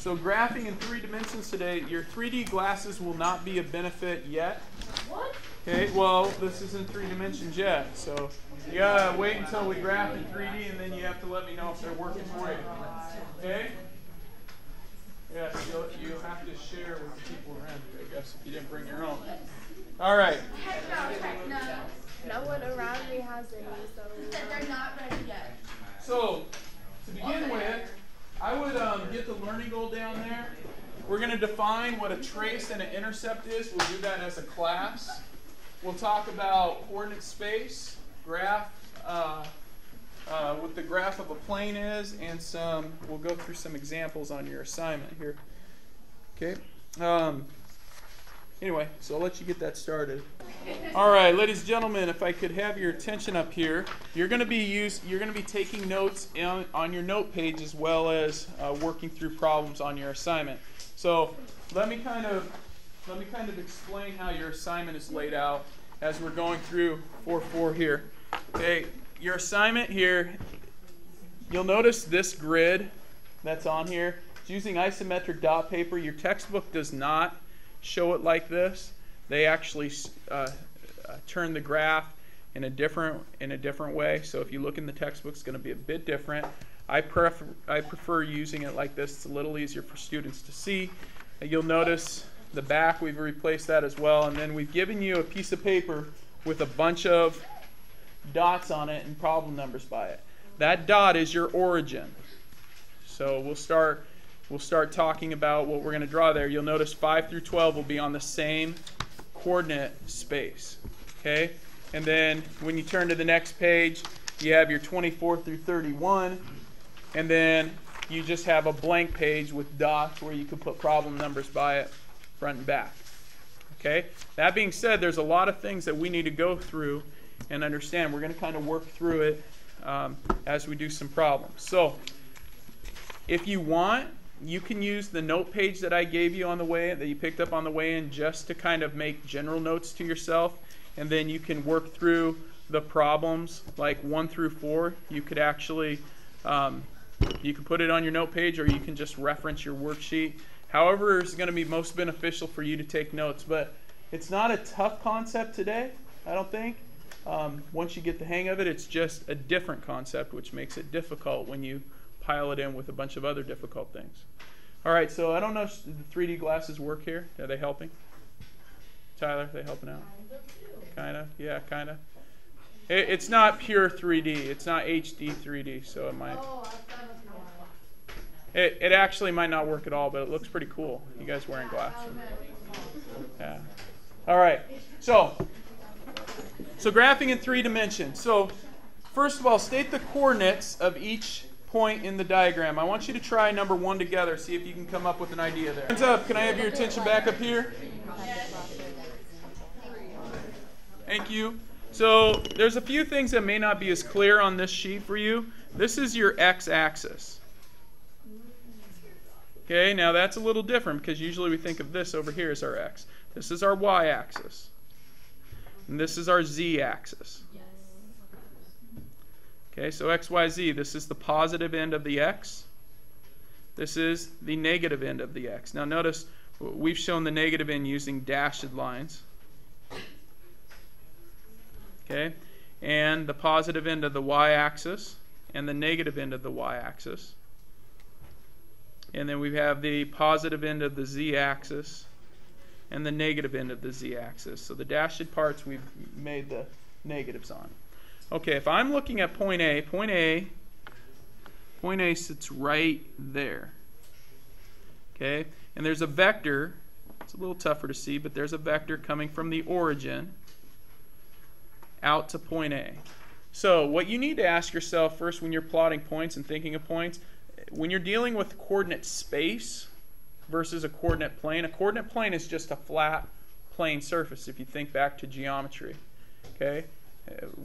So graphing in three dimensions today, your 3D glasses will not be a benefit yet. What? Okay, well, this isn't three dimensions yet, so you gotta wait until we graph in 3D and then you have to let me know if they're working for you. Okay? Yes, you'll, you have to share with the people around you, I guess, if you didn't bring your own. All right. No, no. No one around me has any, so. Said they're not ready yet. So, to begin with, I would um, get the learning goal down there. We're going to define what a trace and an intercept is. We'll do that as a class. We'll talk about coordinate space, graph, uh, uh, what the graph of a plane is, and some. We'll go through some examples on your assignment here. Okay. Um, anyway, so I'll let you get that started. All right, ladies and gentlemen, if I could have your attention up here, you're going to be use, you're going to be taking notes on, on your note page as well as uh, working through problems on your assignment. So let me kind of let me kind of explain how your assignment is laid out as we're going through 4-4 here. Okay, your assignment here, you'll notice this grid that's on here. It's using isometric dot paper. Your textbook does not show it like this. They actually uh, uh, turn the graph in a different in a different way. So if you look in the textbook, it's going to be a bit different. I prefer I prefer using it like this. It's a little easier for students to see. Uh, you'll notice the back we've replaced that as well, and then we've given you a piece of paper with a bunch of dots on it and problem numbers by it. That dot is your origin. So we'll start we'll start talking about what we're going to draw there. You'll notice 5 through 12 will be on the same coordinate space. Okay? And then when you turn to the next page, you have your 24 through 31. And then you just have a blank page with dots where you can put problem numbers by it, front and back. Okay? That being said, there's a lot of things that we need to go through and understand. We're going to kind of work through it um, as we do some problems. So, if you want, you can use the note page that I gave you on the way, that you picked up on the way in, just to kind of make general notes to yourself. And then you can work through the problems like one through four. You could actually, um, you can put it on your note page or you can just reference your worksheet. However, is going to be most beneficial for you to take notes. But it's not a tough concept today, I don't think. Um, once you get the hang of it, it's just a different concept, which makes it difficult when you pile it in with a bunch of other difficult things. All right, so I don't know if the 3D glasses work here. Are they helping? Tyler, are they helping out? Kind of, yeah, kind of. It, it's not pure 3D. It's not HD 3D, so it might. It, it actually might not work at all, but it looks pretty cool. You guys wearing glasses? Yeah. All right. So, so graphing in three dimensions. So, first of all, state the coordinates of each point in the diagram. I want you to try number one together, see if you can come up with an idea there. Hands up. Can I have your attention back up here? Thank you. So there's a few things that may not be as clear on this sheet for you. This is your x-axis. Okay, now that's a little different because usually we think of this over here as our x. This is our y-axis. And this is our z-axis. Okay, so x, y, z, this is the positive end of the x. This is the negative end of the x. Now notice we've shown the negative end using dashed lines. Okay, and the positive end of the y-axis and the negative end of the y-axis. And then we have the positive end of the z-axis and the negative end of the z-axis. So the dashed parts we've made the negatives on. Okay, if I'm looking at point A, point A, point A sits right there. Okay, and there's a vector. It's a little tougher to see, but there's a vector coming from the origin out to point A. So what you need to ask yourself first when you're plotting points and thinking of points, when you're dealing with coordinate space versus a coordinate plane, a coordinate plane is just a flat plane surface if you think back to geometry. Okay?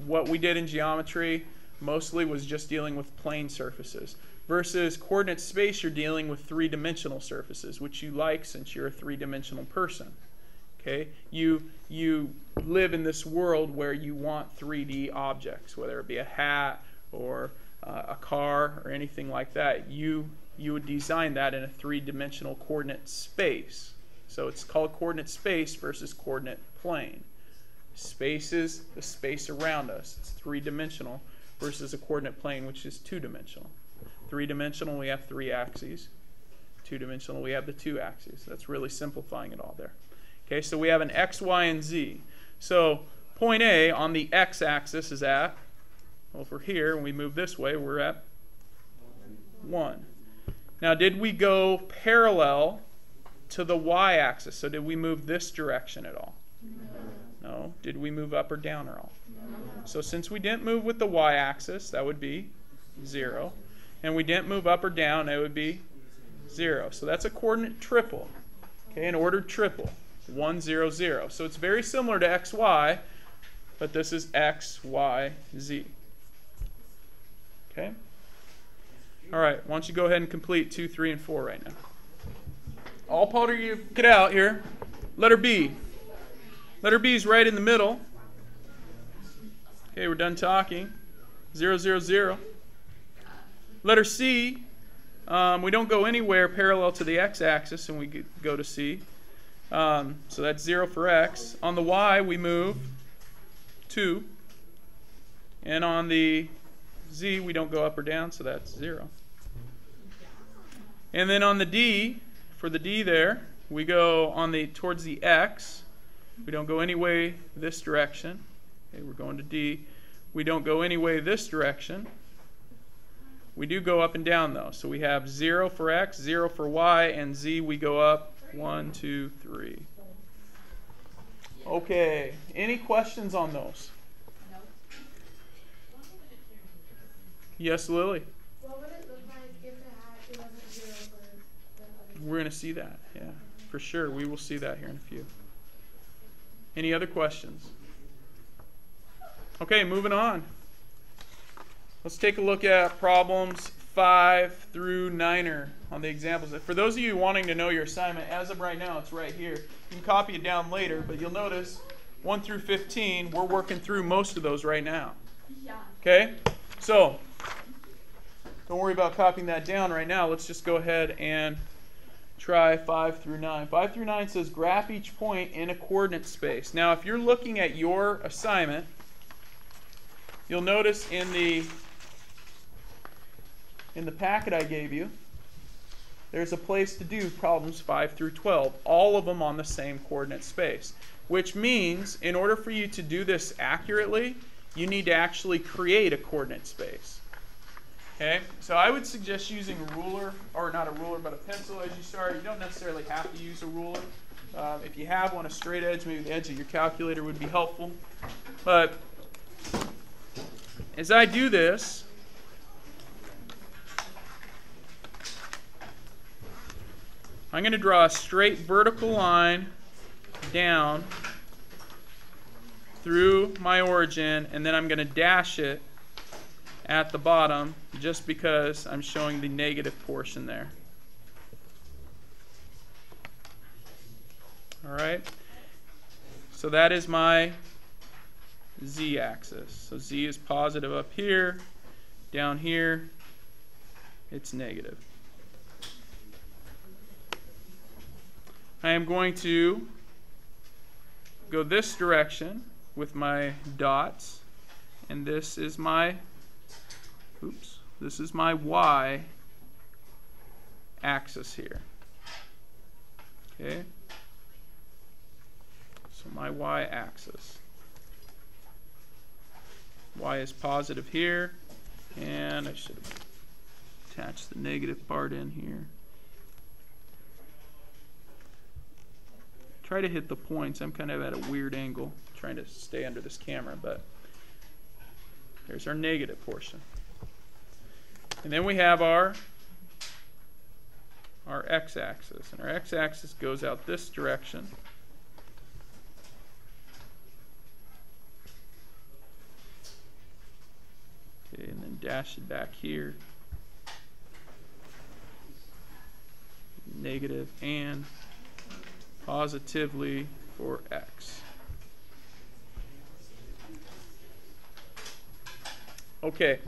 What we did in geometry mostly was just dealing with plane surfaces. Versus coordinate space, you're dealing with three dimensional surfaces, which you like since you're a three dimensional person. Okay? You, you live in this world where you want 3D objects, whether it be a hat or uh, a car or anything like that. You you would design that in a three-dimensional coordinate space. So it's called coordinate space versus coordinate plane. Space is the space around us. It's three-dimensional versus a coordinate plane, which is two-dimensional. Three-dimensional, we have three axes. Two-dimensional, we have the two axes. That's really simplifying it all there. Okay, so we have an x, y, and z. So point A on the x-axis is at, we're here and we move this way, we're at 1. Now, did we go parallel to the y-axis? So did we move this direction at all? No. Did we move up or down at all? So since we didn't move with the y-axis, that would be 0. And we didn't move up or down, it would be 0. So that's a coordinate triple. Okay, an ordered triple. 1, 0, 0. So it's very similar to x, y, but this is x, y, z. Okay? All right, why don't you go ahead and complete 2, 3, and 4 right now. All of you get out here. Letter B. Letter B is right in the middle. Okay, we're done talking. 0, 0, 0. Letter C, um, we don't go anywhere parallel to the x-axis, and we go to C. Um, so that's 0 for x. On the y, we move 2. And on the z, we don't go up or down, so that's 0. And then on the d, for the d there, we go on the towards the x. We don't go any way this direction. Okay, we're going to d. We don't go any way this direction. We do go up and down though. So we have 0 for x, 0 for y, and z we go up 1, 2, 3. Okay, any questions on those? Yes, Lily. What would it look like if it had it wasn't zero for the other? We're going to see that, yeah, for sure. We will see that here in a few. Any other questions? Okay, moving on. Let's take a look at problems five through niner on the examples. For those of you wanting to know your assignment, as of right now, it's right here. You can copy it down later, but you'll notice 1 through 15, we're working through most of those right now. Yeah. Okay? So, don't worry about copying that down right now. Let's just go ahead and try 5 through 9. 5 through 9 says graph each point in a coordinate space. Now, if you're looking at your assignment, you'll notice in the in the packet I gave you, there's a place to do problems 5 through 12, all of them on the same coordinate space. Which means, in order for you to do this accurately, you need to actually create a coordinate space. Okay, so I would suggest using a ruler, or not a ruler, but a pencil as you start. You don't necessarily have to use a ruler. Uh, if you have one, a straight edge, maybe the edge of your calculator would be helpful. But as I do this, I'm going to draw a straight vertical line down through my origin, and then I'm going to dash it at the bottom just because I'm showing the negative portion there. All right. So that is my z-axis. So z is positive up here. Down here, it's negative. I am going to go this direction with my dots, and this is my, oops, this is my y axis here. Okay? So my y axis. Y is positive here, and I should attach the negative part in here. Try to hit the points. I'm kind of at a weird angle trying to stay under this camera, but there's our negative portion. And then we have our our x-axis, and our x-axis goes out this direction. Okay, and then dash it back here. Negative and positively for x. Okay,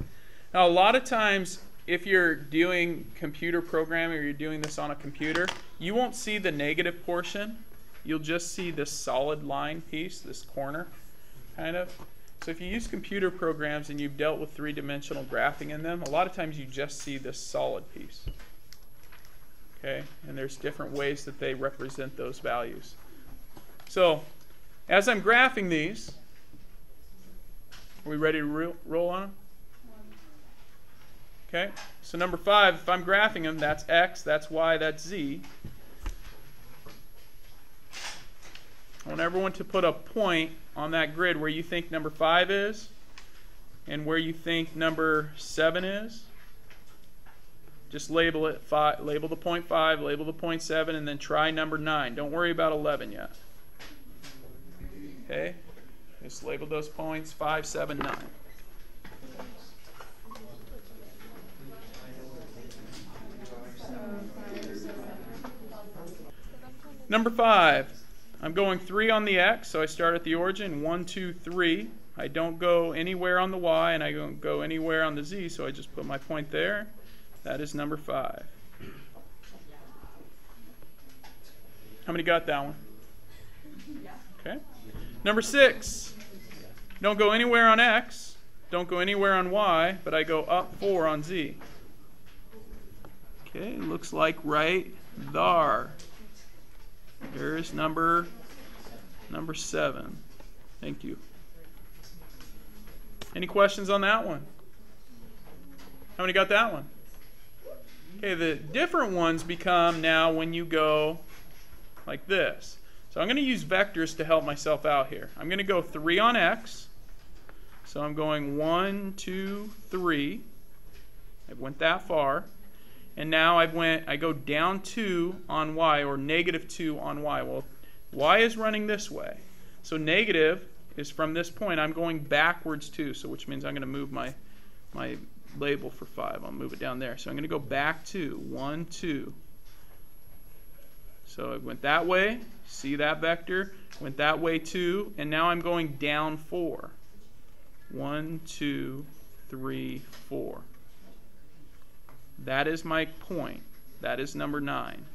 now a lot of times if you're doing computer programming or you're doing this on a computer, you won't see the negative portion. You'll just see this solid line piece, this corner, kind of. So if you use computer programs and you've dealt with three-dimensional graphing in them, a lot of times you just see this solid piece. Okay, and there's different ways that they represent those values. So as I'm graphing these, are we ready to ro- roll on them? Okay, so number five, if I'm graphing them, that's x, that's y, that's z. I want everyone to put a point on that grid where you think number five is and where you think number seven is. Just label it five, label the point five, label the point seven, and then try number nine. Don't worry about 11 yet. Okay? Just label those points five, seven, nine. Number five, I'm going three on the x, so I start at the origin. One, two, three. I don't go anywhere on the y, and I don't go anywhere on the z, so I just put my point there. That is number five. How many got that one? Okay. Number six. Don't go anywhere on x. Don't go anywhere on y, but I go up four on z. Okay, looks like right there. There's number number seven. Thank you. Any questions on that one? How many got that one? Okay, the different ones become now when you go like this. So I'm going to use vectors to help myself out here. I'm going to go 3 on x. So I'm going 1, 2, 3. I went that far. And now I went I go down 2 on y or negative 2 on y. Well, y is running this way. So negative is from this point. I'm going backwards 2, so which means I'm going to move my my label for 5. I'll move it down there. So I'm going to go back 2. 1, 2. So I went that way, see that vector, went that way too, and now I'm going down 4. 1, 2, 3, 4. That is my point. That is number 9.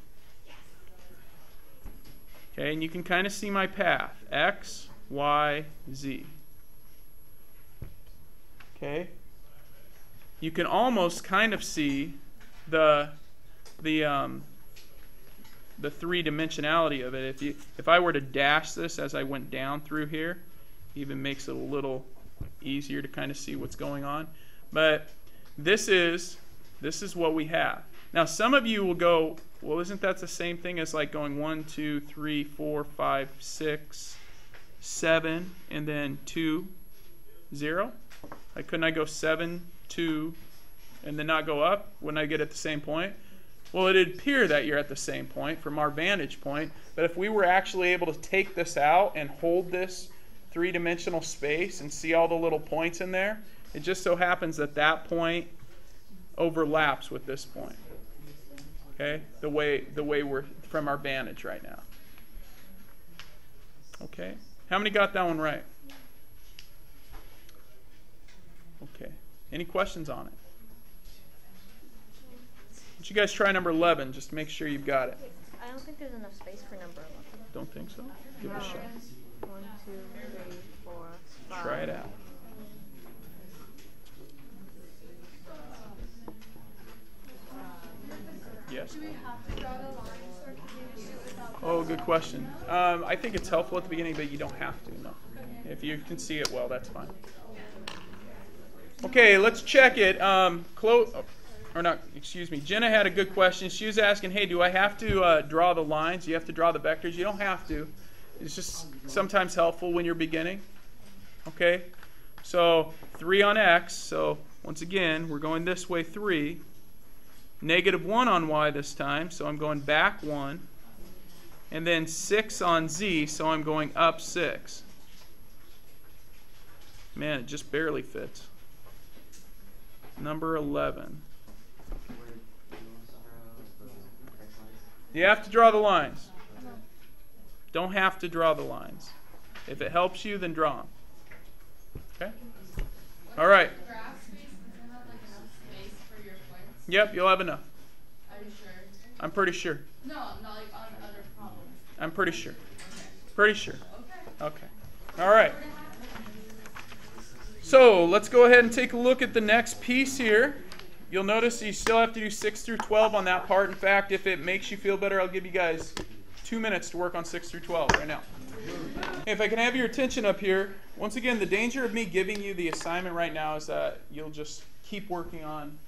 Okay, and you can kind of see my path. X, Y, Z. Okay? You can almost kind of see the the um, the three dimensionality of it. If you if I were to dash this as I went down through here, even makes it a little easier to kind of see what's going on. But this is this is what we have. Now some of you will go, well, isn't that the same thing as like going one, two, three, four, five, six, seven, and then two, zero? Like couldn't I go seven, two, and then not go up when I get at the same point? Well, it'd appear that you're at the same point from our vantage point, but if we were actually able to take this out and hold this three dimensional space and see all the little points in there, it just so happens that that point overlaps with this point. Okay? The way the way we're from our vantage right now. Okay? How many got that one right? Okay. Any questions on it? Would you guys try number 11 just to make sure you've got it? I don't think there's enough space for number 11. Don't think so? Give it a shot. One, two, three, four, five. Try it out. Oh, good question. Um, I think it's helpful at the beginning, but you don't have to. No. If you can see it well, that's fine. Okay, let's check it. Um, Chloe, or not, excuse me. Jenna had a good question. She was asking, "Hey, do I have to uh, draw the lines? Do you have to draw the vectors? You don't have to. It's just sometimes helpful when you're beginning." Okay, so three on x. So once again, we're going this way three. Negative one on y this time, so I'm going back one. And then six on z, so I'm going up six. Man, it just barely fits. Number 11. You have to draw the lines. Don't have to draw the lines. If it helps you, then draw them. Okay? All right. Graph space, does it have like enough space for your points? Yep, you'll have enough. Are you sure? I'm pretty sure. No, not like on other problems. I'm pretty sure. Okay. Pretty sure. Okay. Okay. All right. So let's go ahead and take a look at the next piece here. You'll notice you still have to do 6 through 12 on that part. In fact, if it makes you feel better, I'll give you guys two minutes to work on 6 through 12 right now. If I can have your attention up here, once again, the danger of me giving you the assignment right now is that you'll just keep working on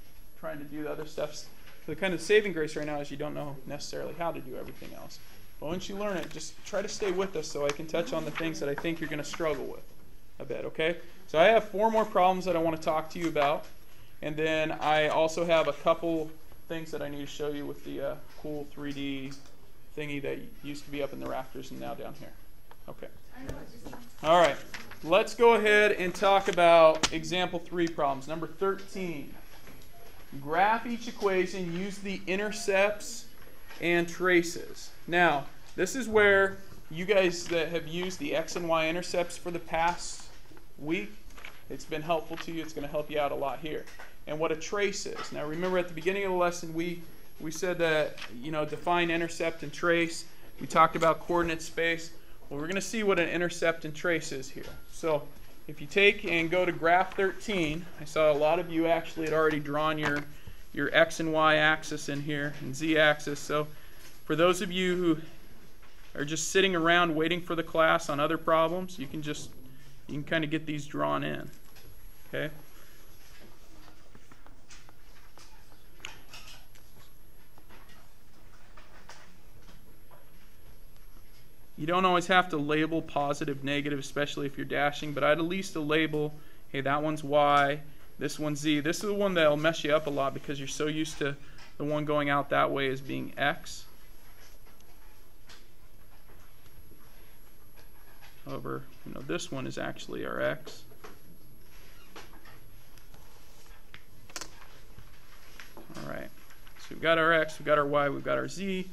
trying to do the other stuff. The kind of saving grace right now is you don't know necessarily how to do everything else. But once you learn it, just try to stay with us so I can touch on the things that I think you're going to struggle with a bit, okay? So I have four more problems that I want to talk to you about. And then I also have a couple things that I need to show you with the uh, cool 3D thingy that used to be up in the rafters and now down here. Okay. All right. Let's go ahead and talk about example three problems. Number 13. Graph each equation, use the intercepts and traces. Now, this is where you guys that have used the x and y intercepts for the past week, it's been helpful to you. It's going to help you out a lot here. And what a trace is. Now, remember at the beginning of the lesson, we, we said that, you know, define intercept and trace. We talked about coordinate space. Well, we're going to see what an intercept and trace is here. So, if you take and go to graph 13, I saw a lot of you actually had already drawn your, your x and y axis in here and z axis. So, for those of you who are just sitting around waiting for the class on other problems, you can just you can kind of get these drawn in. Okay? You don't always have to label positive, negative, especially if you're dashing, but I'd at least label, hey, that one's Y, this one's Z. This is the one that'll mess you up a lot because you're so used to the one going out that way as being X. However, you know, this one is actually our X. All right, so we've got our X, we've got our Y, we've got our Z.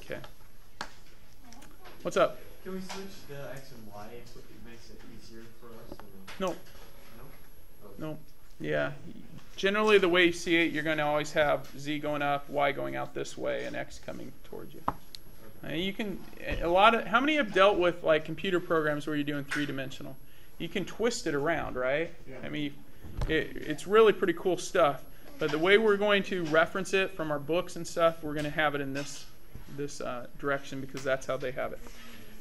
Okay. What's up? Can we switch the x and y if it makes it easier for us? No, no? no. Yeah. Generally, the way you see it, you're going to always have Z going up, Y going out this way, and X coming towards you. And you can a lot of how many have dealt with like computer programs where you're doing three dimensional? You can twist it around, right? Yeah. I mean, it, it's really pretty cool stuff. But the way we're going to reference it from our books and stuff, we're going to have it in this this uh, direction because that's how they have it.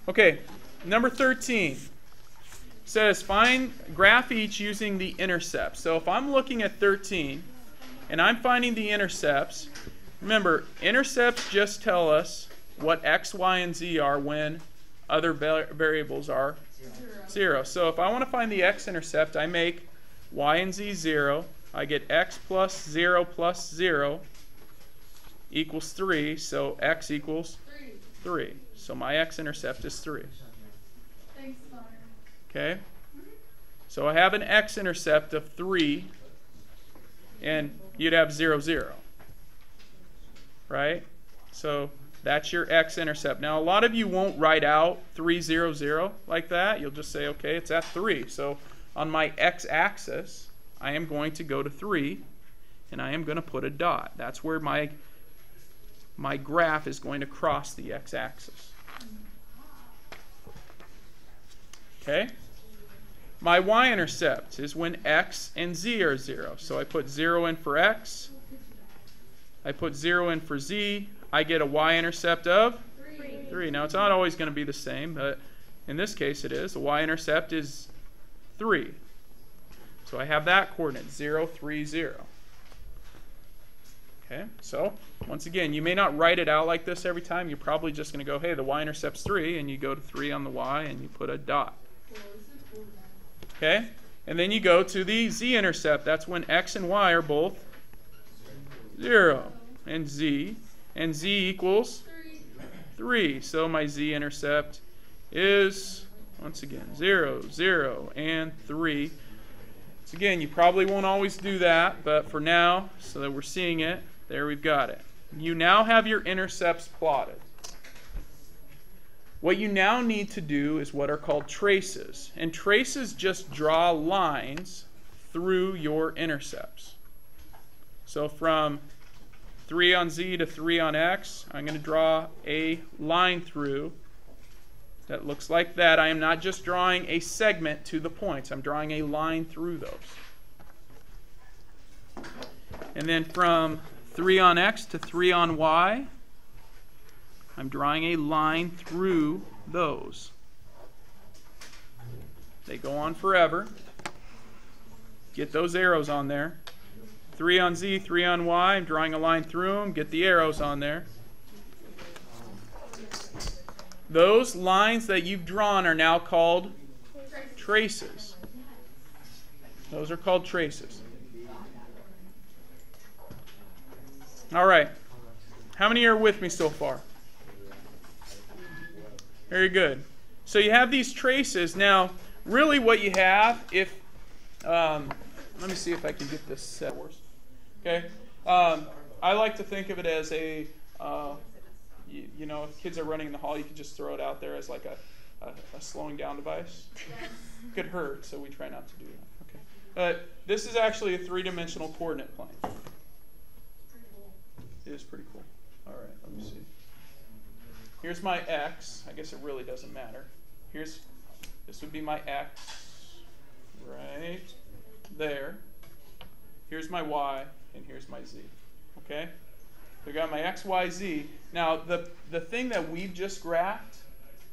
Okay, number 13 says find graph each using the intercepts. So if I'm looking at 13 and I'm finding the intercepts, remember intercepts just tell us what x, y, and z are when other variables are zero. So if I want to find the x-intercept, I make y and z zero. I get x plus zero plus zero equals three. So x equals Three. three. So my x-intercept is three. Thanks, Okay? So I have an x-intercept of 3, and you'd have 0, 0. Right? So that's your x-intercept. Now, a lot of you won't write out 3, 0, 0 like that. You'll just say, okay, it's at 3. So on my x-axis, I am going to go to 3, and I am going to put a dot. That's where my, my graph is going to cross the x-axis. Okay? My y-intercept is when x and z are 0. So I put 0 in for x. I put 0 in for z. I get a y-intercept of Three. 3. Now, it's not always going to be the same, but in this case it is. The y-intercept is 3. So I have that coordinate, 0, 3, 0. Okay, so once again, you may not write it out like this every time. You're probably just going to go, hey, the y-intercept's 3, and you go to 3 on the y, and you put a dot. Okay? And then you go to the z-intercept. That's when x and y are both 0. And z. And z equals Three. 3. So my z-intercept is, once again, 0, 0, and 3. So again, you probably won't always do that, but for now, so that we're seeing it, there we've got it. You now have your intercepts plotted. What you now need to do is what are called traces. And traces just draw lines through your intercepts. So from 3 on z to 3 on x, I'm going to draw a line through that looks like that. I am not just drawing a segment to the points, I'm drawing a line through those. And then from 3 on x to 3 on y, I'm drawing a line through those. They go on forever. Get those arrows on there. 3 on z, 3 on y. I'm drawing a line through them. Get the arrows on there. Those lines that you've drawn are now called traces. Those are called traces. All right. How many are with me so far? Very good. So you have these traces. Now, really what you have, if, um, let me see if I can get this set. Worse. Okay? Um, I like to think of it as a, uh, you, you, know, if kids are running in the hall, you can just throw it out there as like a, a, a slowing down device. Could hurt, so we try not to do that. Okay. But this is actually a three-dimensional coordinate plane. It is pretty cool. All right, let me see. Here's my x. I guess it really doesn't matter. Here's, this would be my x right there. Here's my y, and here's my z. Okay? So I got my x, y, z. Now, the, the thing that we've just graphed,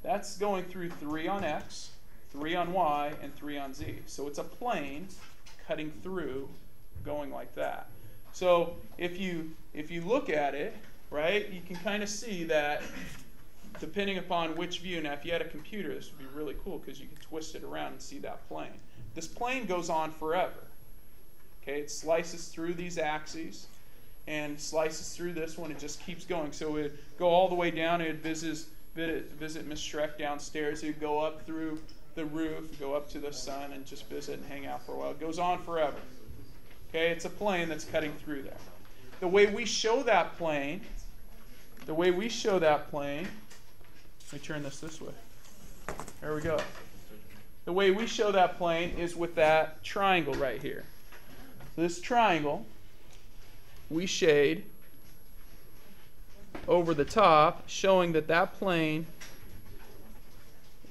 that's going through 3 on x, 3 on y, and 3 on z. So it's a plane cutting through, going like that. So if you if you look at it, right, you can kind of see that depending upon which view. Now, if you had a computer, this would be really cool because you could twist it around and see that plane. This plane goes on forever. Okay, it slices through these axes and slices through this one. It just keeps going. So it would go all the way down. It would visit, visit, Miss Shrek downstairs. It would go up through the roof, go up to the sun, and just visit and hang out for a while. It goes on forever. Okay, it's a plane that's cutting through there. The way we show that plane, the way we show that plane, let me turn this this way. There we go. The way we show that plane is with that triangle right here. This triangle, we shade over the top, showing that that plane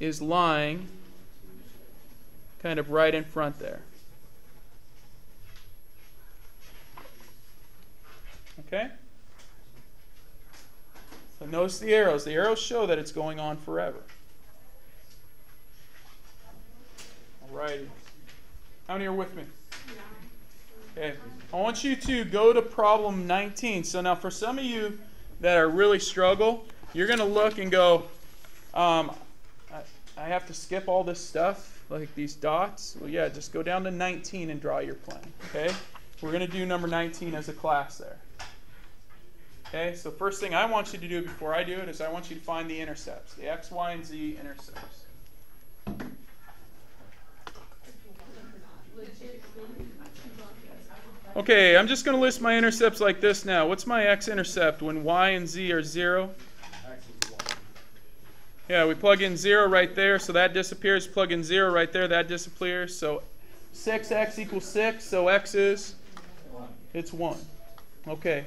is lying kind of right in front there. Okay? So notice the arrows. The arrows show that it's going on forever. Alrighty. How many are with me? Okay. I want you to go to problem 19. So now for some of you that are really struggle, you're going to look and go, um, I, I have to skip all this stuff, like these dots. Well, yeah, just go down to 19 and draw your plane. Okay? We're going to do number 19 as a class there. Okay, so first thing I want you to do before I do it is I want you to find the intercepts, the x, y, and z intercepts. Okay, I'm just going to list my intercepts like this now. What's my x-intercept when y and z are 0? Yeah, we plug in 0 right there, so that disappears. Plug in 0 right there, that disappears. So 6x equals 6, so x is? It's 1. Okay.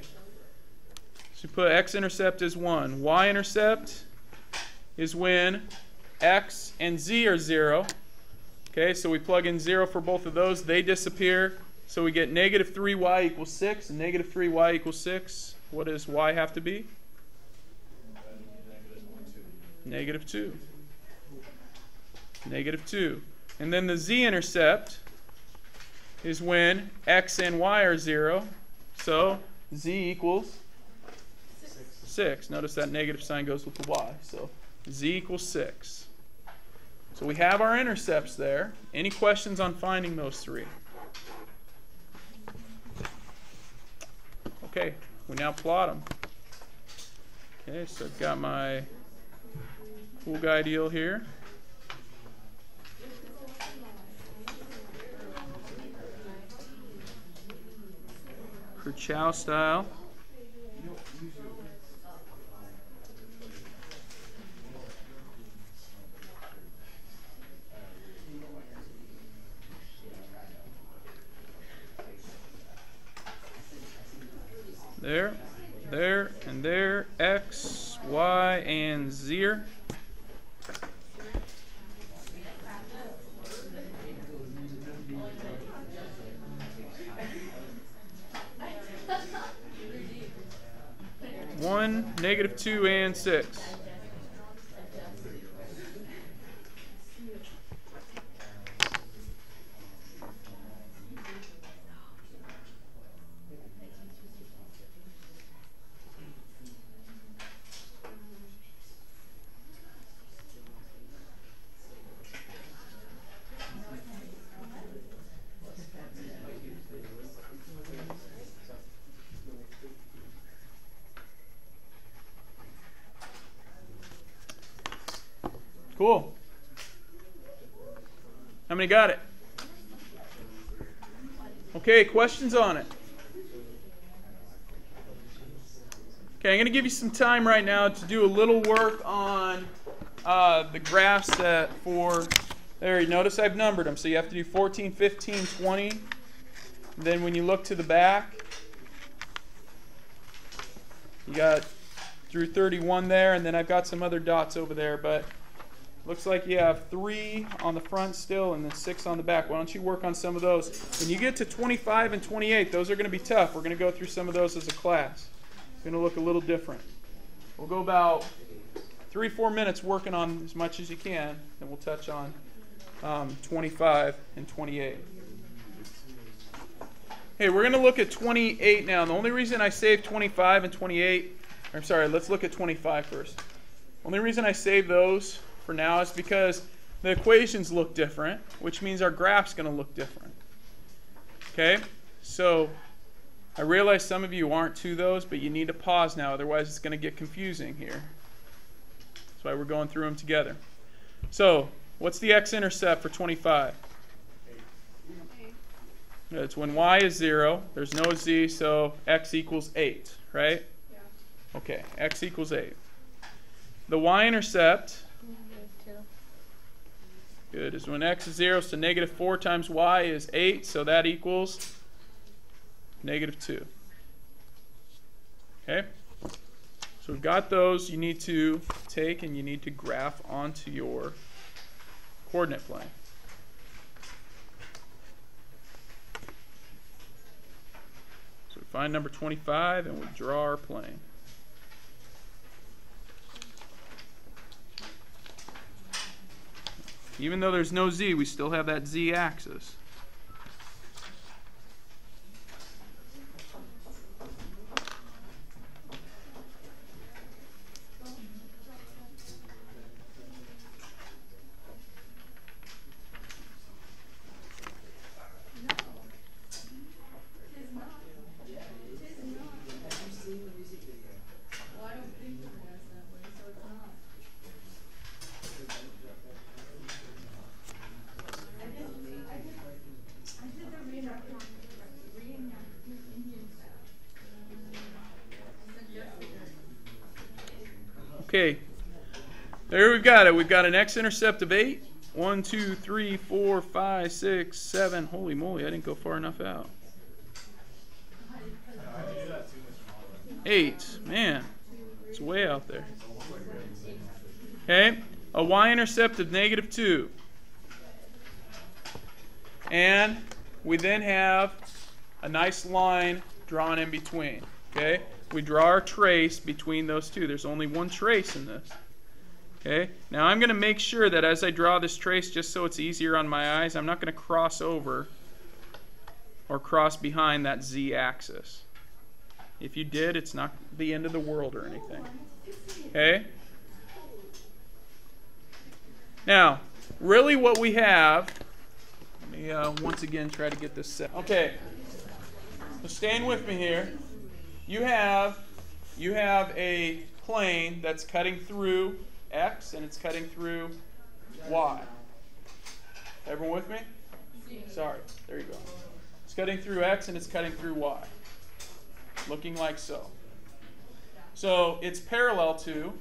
So we put x-intercept as 1. Y-intercept is when x and z are 0. Okay, so we plug in 0 for both of those. They disappear. So we get negative 3y equals 6 and negative 3y equals 6. What does y have to be? Negative 2. Negative 2. And then the z-intercept is when x and y are 0. So z equals 6. Notice that negative sign goes with the y. So z equals 6. So we have our intercepts there. Any questions on finding those three? Okay, we now plot them. Okay, so I've got my cool guy deal here. Kirchhoff style. There, there, and there, x, y, and z. One, negative two, and six. Cool. How many got it? Okay, questions on it? Okay, I'm going to give you some time right now to do a little work on uh, the graphs that for, there, you notice I've numbered them. So you have to do 14, 15, 20. Then when you look to the back, you got through 31 there, and then I've got some other dots over there, but looks like you have three on the front still and then six on the back. Why don't you work on some of those? When you get to 25 and 28, those are going to be tough. We're going to go through some of those as a class. It's going to look a little different. We'll go about three, four minutes working on as much as you can, and we'll touch on um, 25 and 28. Hey, we're going to look at 28 now. The only reason I saved 25 and 28, I'm sorry, let's look at 25 first. Only reason I saved those for now is because the equations look different, which means our graph's going to look different. Okay? So I realize some of you aren't to those, but you need to pause now, otherwise it's going to get confusing here. That's why we're going through them together. So, what's the x-intercept for 25? It's when y is 0, there's no z, so x equals 8, right? Yeah. Okay, x equals 8. The y-intercept. Good, is when x is 0, so negative 4 times y is 8, so that equals negative 2. Okay? So we've got those you need to take and you need to graph onto your coordinate plane. So we find number 25 and we draw our plane. Even though there's no z, we still have that z axis. Well, I don't think it was that way, so it's not. I did, I did, I did the reenactment, reenactment Indian style. I said yesterday. Okay. There we've got an x-intercept of 8. 1, 2, 3, 4, 5, 6, 7. Holy moly, I didn't go far enough out. 8. Man, it's way out there. Okay. A y-intercept of negative 2. And we then have a nice line drawn in between. Okay? We draw our trace between those two. There's only one trace in this. Okay? Now I'm going to make sure that as I draw this trace, just so it's easier on my eyes, I'm not going to cross over or cross behind that z axis. If you did, it's not the end of the world or anything. Okay? Now, really what we have, let me uh, once again try to get this set. Okay, so staying with me here, you have you have a plane that's cutting through x and it's cutting through y. Everyone with me? Sorry, there you go. It's cutting through x and it's cutting through y. Looking like so. So it's parallel to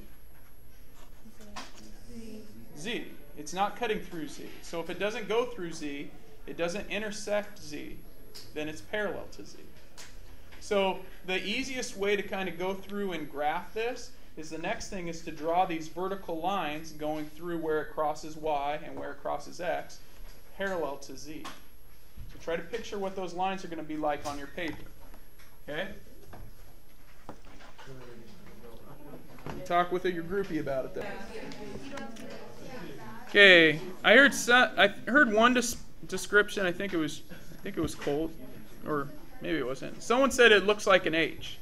z. It's not cutting through z. So if it doesn't go through z, it doesn't intersect z, then it's parallel to z. So the easiest way to kind of go through and graph this is the next thing is to draw these vertical lines going through where it crosses y and where it crosses x parallel to z. So try to picture what those lines are going to be like on your paper. Okay? You Talk with your groupie about it then. Okay, I heard so, I heard one des- description. I think it was I think it was cold, or maybe it wasn't. Someone said it looks like an H.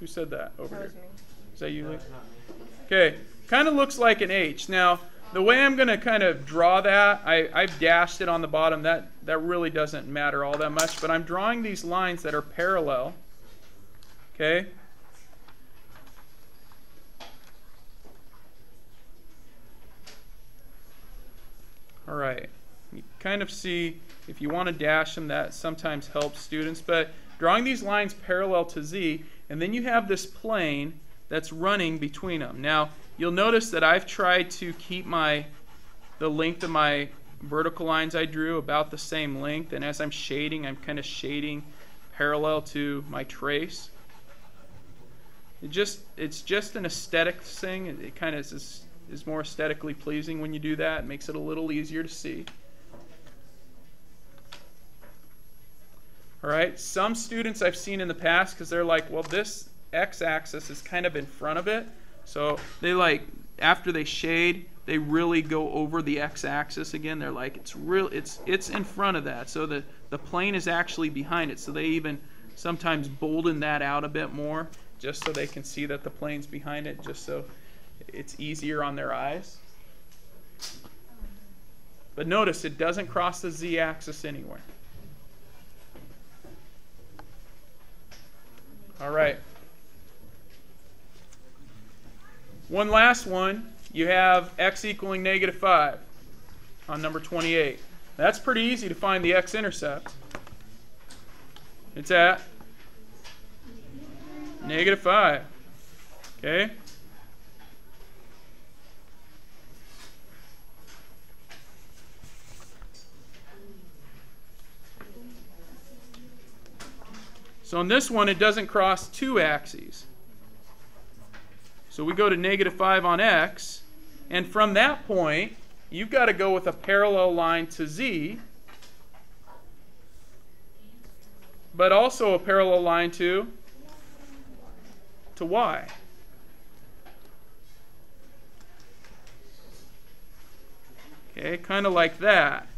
Who said that over That here? Is that you? Me. Okay, kind of looks like an H. Now, the way I'm going to kind of draw that, I, I've dashed it on the bottom. That that really doesn't matter all that much, but I'm drawing these lines that are parallel. Okay. All right. You kind of see if you want to dash them, that sometimes helps students. But drawing these lines parallel to Z, and then you have this plane that's running between them. Now, you'll notice that I've tried to keep my the length of my vertical lines I drew about the same length, and as I'm shading, I'm kind of shading parallel to my trace. It just it's just an aesthetic thing. It, it kind of is is more aesthetically pleasing when you do that. It makes it a little easier to see. All right. Some students I've seen in the past because they're like, well, this x-axis is kind of in front of it, so they like after they shade, they really go over the x-axis again. They're like, it's real, it's it's in front of that, so the the plane is actually behind it. So they even sometimes bolden that out a bit more, just so they can see that the plane's behind it, just so it's easier on their eyes. But notice it doesn't cross the z-axis anywhere. All right. One last one. You have x equaling negative 5 on number 28. That's pretty easy to find the x-intercept. It's at negative 5. Okay? So in this one, it doesn't cross two axes. So we go to negative 5 on x, and from that point, you've got to go with a parallel line to z, but also a parallel line to, to y. Okay, kind of like that.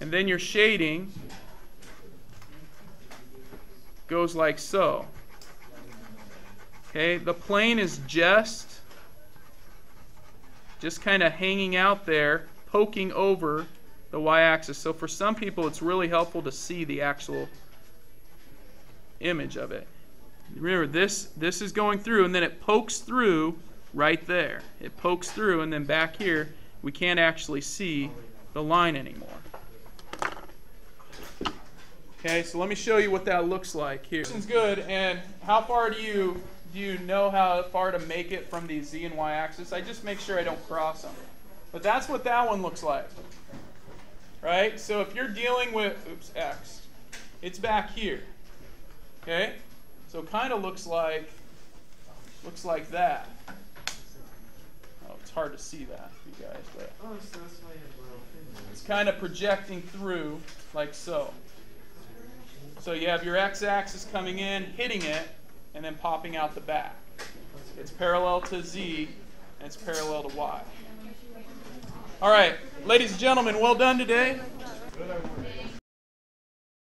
And then your shading goes like so. Okay, the plane is just just kind of hanging out there, poking over the y-axis. So for some people, it's really helpful to see the actual image of it. Remember, this this is going through, and then it pokes through right there. It pokes through, and then back here, we can't actually see the line anymore. Okay, so let me show you what that looks like here. This is good, and how far do you do you know how far to make it from the z and y axis? I just make sure I don't cross them. But that's what that one looks like. Right? So if you're dealing with oops, x, it's back here. Okay? So it kind of looks like looks like that. Oh, it's hard to see that, you guys, but Oh, so that's why you have little it's kind of projecting through like so. So you have your x-axis coming in, hitting it, and then popping out the back. It's parallel to z, and it's parallel to y. All right, ladies and gentlemen, well done today.